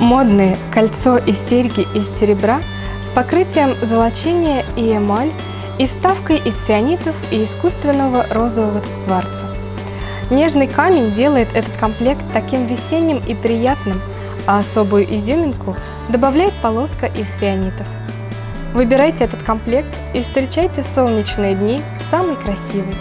Модные кольцо и серьги из серебра с покрытием золочения и эмаль и вставкой из фианитов и искусственного розового кварца. Нежный камень делает этот комплект таким весенним и приятным, а особую изюминку добавляет полоска из фианитов. Выбирайте этот комплект и встречайте солнечные дни самый красивый.